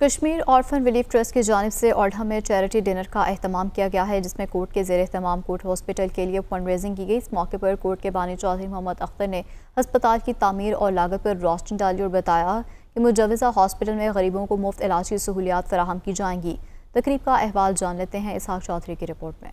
Kashmir orphan relief trust की जानब से ओढ़ा में चैरिटी डिनर का अहतमाम किया गया है, जिसमें कोर्ट के जेर अहतमाम कोर्ट हॉस्पिटल के लिए फंड रेजिंग की गई। इस मौके पर कोर्ट के बानी चौधरी मोहम्मद अख्तर ने अस्पताल की तमीर और लागत पर रोशनी डाली और बताया कि मुजवजा हॉस्पिटल में गरीबों को मुफ़्त इलाज की सहूलियात फराहम की जाएँगी। तकरीब का अहवाल जान लेते हैं इसहाक चौधरी की रिपोर्ट में।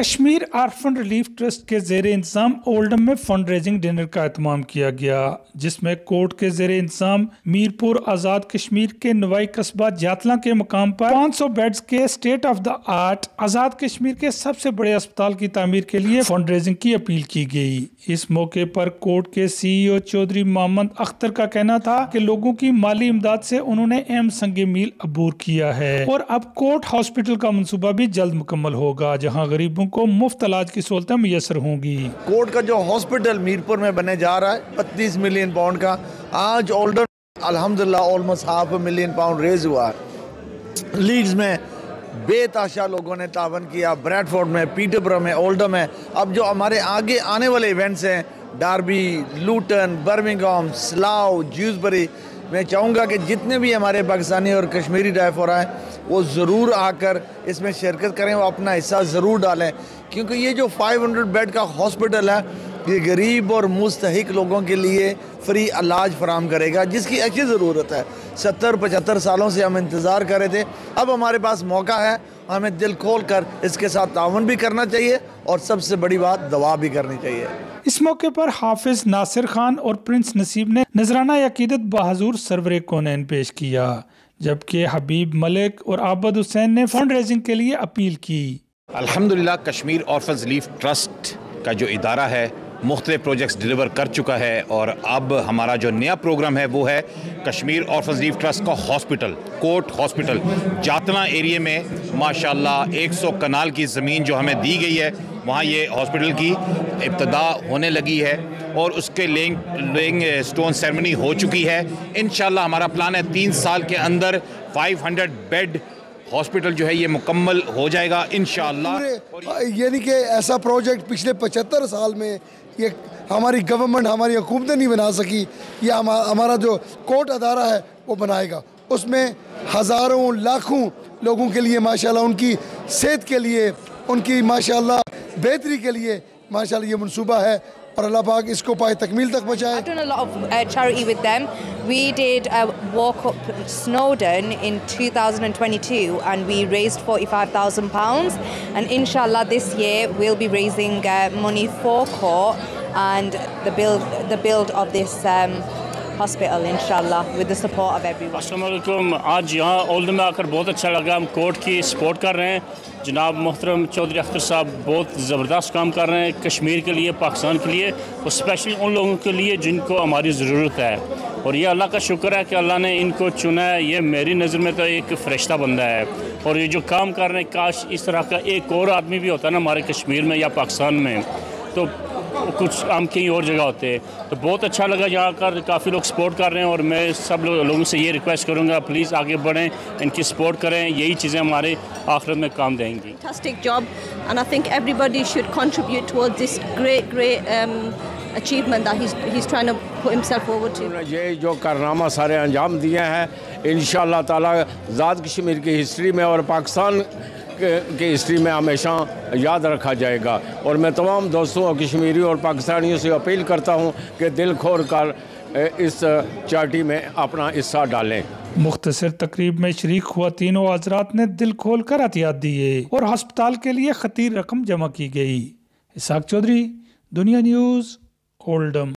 कश्मीर आर्फन रिलीफ ट्रस्ट के जेर इंतज़ाम ओल्डम में फंड रेजिंग डिनर का अहतमाम किया गया, जिसमें कोर्ट के जेर इंतज़ाम मीरपुर आज़ाद कश्मीर के नवाई कस्बा जातला के मकाम पर 500 बेड्स के state of the art Azad Kashmir के सबसे बड़े अस्पताल की तमीर के लिए फंड रेजिंग की अपील की गई। इस मौके पर कोर्ट के सीईओ चौधरी मोहम्मद अख्तर का कहना था कि लोगों की माली इमदाद से उन्होंने एम संग मील अबूर किया है और अब कोर्ट हॉस्पिटल का मनसूबा भी जल्द मुकम्मल होगा, जहाँ गरीबों को मुफ़्त इलाज की सहूलतें मैसर होंगी। कोर्ट का जो हॉस्पिटल मीरपुर में बनने जा रहा है, बत्तीस मिलियन पाउंड का। आज ऑल्डर, अल्हम्दुलिल्लाह almost half million pound raise हुआ है। लीड्स में बेताशा लोगों ने तावन किया। ब्रैडफोर्ड में पीटरब्रो में ओल्डम में। अब जो हमारे आगे आने वाले इवेंट्स हैं Derby Luton Birmingham Slough Dewsbury मैं चाहूँगा कि जितने भी हमारे पाकिस्तानी और कश्मीरी डायफोरा हैं, वो ज़रूर आकर इसमें शिरकत करें वो अपना हिस्सा ज़रूर डालें। क्योंकि ये जो 500 बेड का हॉस्पिटल है, ये गरीब और मुस्तक लोगों के लिए फ्री इलाज फराम करेगा, जिसकी अच्छी ज़रूरत है। सत्तर पचहत्तर सालों से हम इंतज़ार कर रहे थे। अब हमारे पास मौका है हमें दिल खोल कर इसके साथ तावन भी करना चाहिए और सबसे बड़ी बात दवा भी करनी चाहिए। इस मौके पर हाफिज नासिर खान और प्रिंस नसीब ने नजराना अकीदत बहाजुर सरवर कौनैन पेश किया जबकि हबीब मलिक और आबद हुसैन ने फंड रेजिंग के लिए अपील की। अल्हम्दुलिल्लाह कश्मीर और लीफ ट्रस्ट का जो इदारा है मुख्तु प्रोजेक्ट्स डिलीवर कर चुका है और अब हमारा जो नया प्रोग्राम है, वो है कश्मीर और फजीफ ट्रस्ट का हॉस्पिटल कोर्ट हॉस्पिटल जातना एरिए में, माशाल्लाह 100 कनाल की ज़मीन जो हमें दी गई है, वहाँ ये हॉस्पिटल की इब्तदा होने लगी है और उसके लेंग लेंग स्टोन सेरेमनी हो चुकी है। इन हमारा प्लान है, तीन साल के अंदर 500 बेड हॉस्पिटल जो है ये मुकम्मल हो जाएगा इन यानी कि ऐसा प्रोजेक्ट पिछले पचहत्तर साल में ये हमारी गवर्नमेंट हमारी हुकूमतें नहीं बना सकी। या हमारा जो कोर्ट अदारा है, वो बनाएगा। उसमें हज़ारों, लाखों लोगों के लिए, माशाल्लाह, उनकी सेहत के लिए, उनकी, माशाल्लाह, बेहतरी के लिए, माशाल्लाह, ये मनसूबा है। और अल्लाह पाक इसको पाए तकमील तक पहुँचाए I've done a lot of uh, charity with them. We did a walk up Snowdon in 2022 and we raised 45,000 pounds and inshallah this year we'll be raising uh, money for court and the build the build of this um, hospital इंशाल्लाह with the support of everyone अस्सलाम आज यहाँ old में आकर बहुत अच्छा लगा। हम कोर्ट की सपोर्ट कर रहे हैं। जनाब मोहतरम चौधरी अख्तर साहब बहुत ज़बरदस्त काम कर रहे हैं कश्मीर के लिए, पाकिस्तान के लिए, और स्पेशली उन लोगों के लिए जिनको हमारी ज़रूरत है। और ये अल्लाह का शुक्र है कि अल्लाह ने इनको चुना है। ये मेरी नज़र में तो एक फ़रिश्ता बंदा है। और ये जो काम कर रहे हैं, काश इस तरह का एक और आदमी भी होता है ना हमारे कश्मीर में या पाकिस्तान में। तो कुछ हम कहीं और जगह होते हैं। तो बहुत अच्छा लगा यहाँ कर काफ़ी लोग सपोर्ट कर रहे हैं और मैं सब लो, लोगों से ये रिक्वेस्ट करूँगा प्लीज़ आगे बढ़ें इनकी सपोर्ट करें यही चीज़ें हमारे आखिरत में काम देंगी। Job great um, achievement that he's he's trying to put himself forward to. ये जो कारनामा सारे अंजाम दिए हैं इन ताला ज़ात कश्मीर की हिस्ट्री में और पाकिस्तान की हिस्ट्री में हमेशा याद रखा जाएगा। और मैं तमाम दोस्तों और कश्मीरी और पाकिस्तानियों से अपील करता हूँ कि दिल खोर कर इस चार्टी में अपना हिस्सा डालें। मुख्तर तकरीब में शरीक हुआ तीनों हजरात ने दिल खोल कर एहतियात दिए और हस्पताल के लिए खतीर रकम जमा की गई। इसाक चौधरी दुनिया न्यूज़ ओल्डम